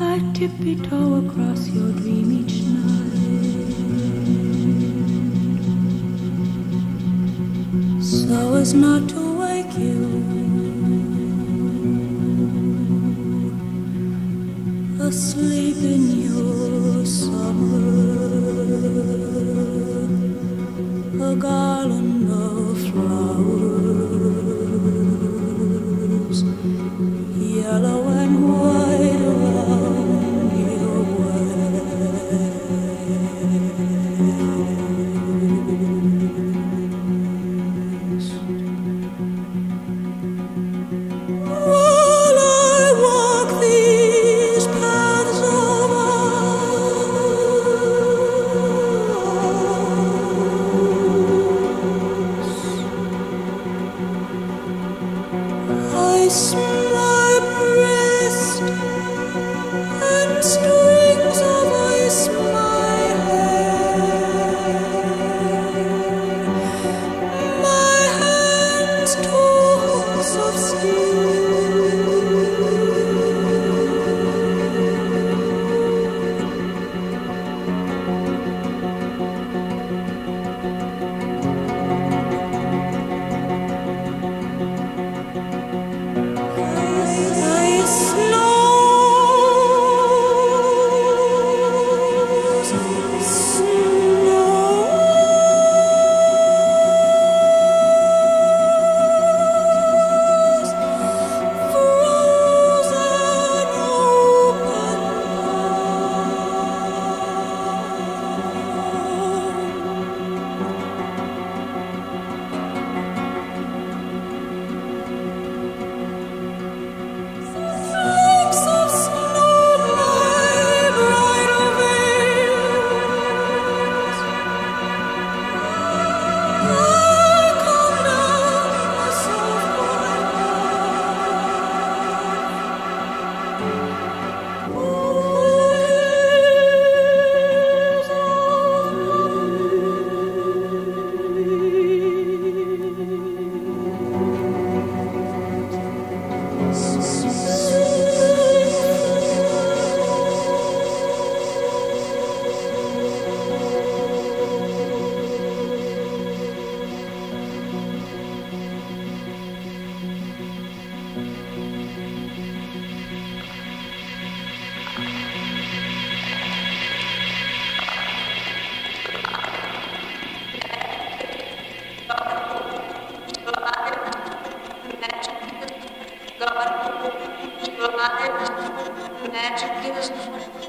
I tippy toe across your dream each night. So as not to ice my breast and strings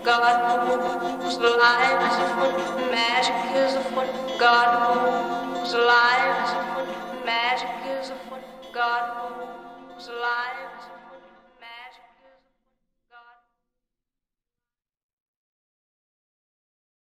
God moves life is afoot, magic is afoot, God moves life is afoot, magic is afoot, God moves life is afoot.